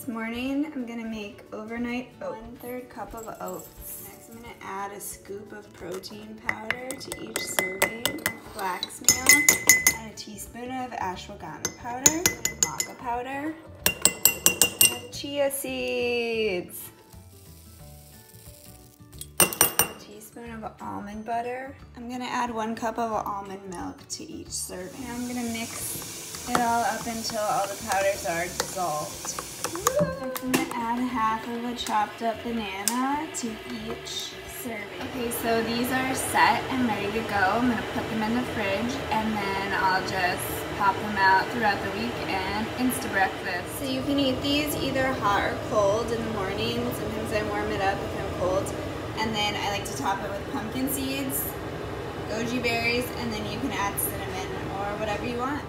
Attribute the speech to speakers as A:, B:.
A: This morning, I'm gonna make overnight oats. One third cup of oats. Next, I'm gonna add a scoop of protein powder to each serving. Flax meal, and a teaspoon of ashwagandha powder, maca powder, and chia seeds. A teaspoon of almond butter. I'm gonna add one cup of almond milk to each serving. Now I'm gonna mix it all up until all the powders are dissolved. I'm gonna add half of a chopped up banana to each serving. Okay, so these are set and ready to go. I'm gonna put them in the fridge and then I'll just pop them out throughout the week and Insta breakfast. So you can eat these either hot or cold in the morning. Sometimes I warm it up if I'm cold. And then I like to top it with pumpkin seeds, goji berries, and then you can add cinnamon or whatever you want.